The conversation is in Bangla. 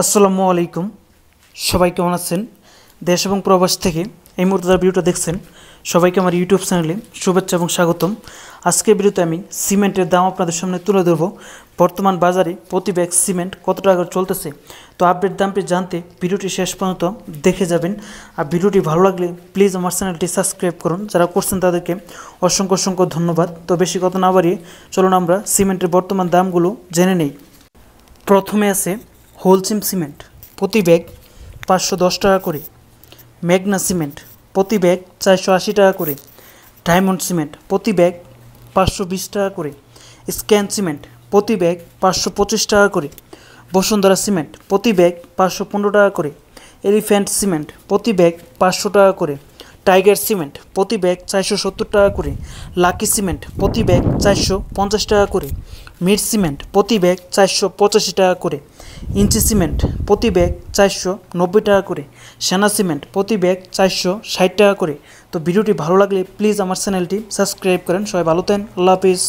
আসসালামু আলাইকুম। সবাই কেমন আছেন? দেশ এবং প্রবাস থেকে এই মুহূর্তে যারা ভিডিওটা দেখছেন, সবাইকে আমার ইউটিউব চ্যানেলে শুভেচ্ছা এবং স্বাগতম। আজকের ভিডিওতে আমি সিমেন্টের দাম আপনাদের সামনে তুলে ধরবো। বর্তমান বাজারে প্রতি ব্যাগ সিমেন্ট কত টাকা চলতেছে, তো আপডেট দামটি জানতে ভিডিওটি শেষ পর্যন্ত দেখে যাবেন। আর ভিডিওটি ভালো লাগলে প্লিজ আমার চ্যানেলটি সাবস্ক্রাইব করুন। যারা করছেন তাদেরকে অসংখ্য অসংখ্য ধন্যবাদ। তো বেশি কথা না বাড়িয়ে চলুন আমরা সিমেন্টের বর্তমান দামগুলো জেনে নেই। প্রথমে আছে হোলসিম সিমেন্ট প্রতি ব্যাগ পাঁচশো দশ টাকা করে। মেঘনা সিমেন্ট প্রতি ব্যাগ চারশো আশি টাকা করে। ডায়মন্ড সিমেন্ট প্রতি ব্যাগ পাঁচশো বিশ টাকা করে। স্ক্যান সিমেন্ট প্রতি ব্যাগ পাঁচশো পঁচিশ টাকা করে। বসুন্ধরা সিমেন্ট প্রতি ব্যাগ পাঁচশো পনেরো টাকা করে। এলিফ্যান্ট সিমেন্ট প্রতি ব্যাগ পাঁচশো টাকা করে। টাইগার সিমেন্ট প্রতি ব্যাগ চারশো সত্তর টাকা করে। লাকি সিমেন্ট প্রতি ব্যাগ চারশো পঞ্চাশ টাকা করে। মির সিমেন্ট প্রতি ব্যাগ চারশো পঁচাশি টাকা করে। ইঞ্চি সিমেন্ট প্রতি ব্যাগ চারশো নব্বই টাকা করে। সেনা সিমেন্ট প্রতি ব্যাগ চারশো ষাট টাকা করে। তো ভিডিওটি ভালো লাগলে প্লিজ আমার চ্যানেলটি সাবস্ক্রাইব করেন। সবাই ভালো থাকেন। আল্লাহ হাফিজ।